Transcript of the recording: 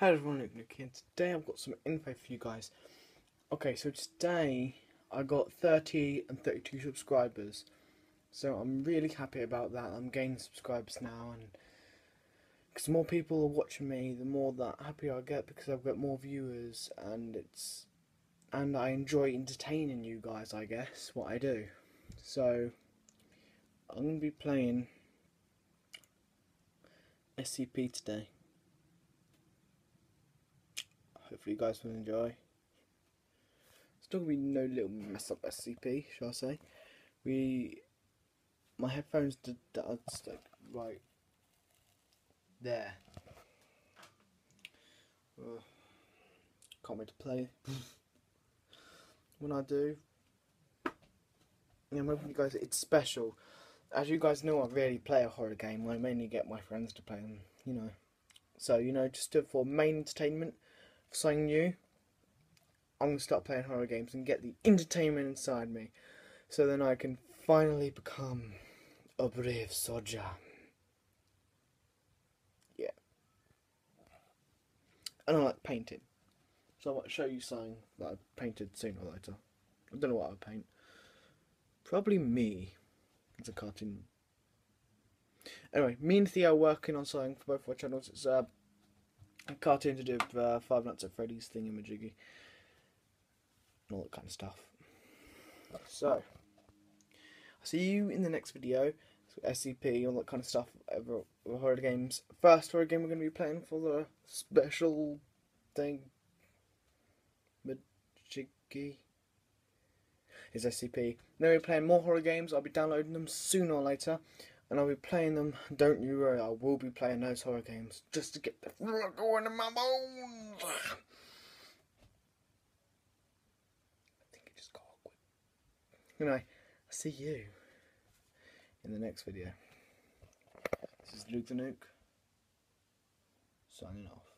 Hello everyone, Luke Nuke and today I've got some info for you guys. Okay, so today I got 30 and 32 subscribers. So I'm really happy about that. I'm gaining subscribers now and because more people are watching me, the more that happy I get because I've got more viewers and it's and I enjoy entertaining you guys, I guess, what I do. So I'm going to be playing SCP today. Hopefully you guys will enjoy. Not gonna be no little mess up SCP, shall I say? We, my headphones did that like right there. Can't wait to play. when I do, I'm hoping you guys. It's special. As you guys know, I rarely play a horror game. I mainly get my friends to play them. You know, so you know, just for main entertainment something new, I'm going to start playing horror games and get the entertainment inside me. So then I can finally become a brave soldier. Yeah. And I like painting. So I to show you something that I painted sooner or later. I don't know what I would paint. Probably me. It's a cartoon. Anyway, me and Theo are working on something for both our channels. It's uh, cartoon to do uh, Five Nights at Freddy's thingamajiggy and all that kind of stuff. So, I'll see you in the next video. SCP, all that kind of stuff, horror games. First horror game we're going to be playing for the special thing, Majiggy, is SCP. Then we're playing more horror games. I'll be downloading them sooner or later and I'll be playing them. Don't you worry, I will be playing those horror games just to get the blood going in my bones. I think it just got awkward. Anyway, I'll see you in the next video. This is Luke the Nuke, signing off.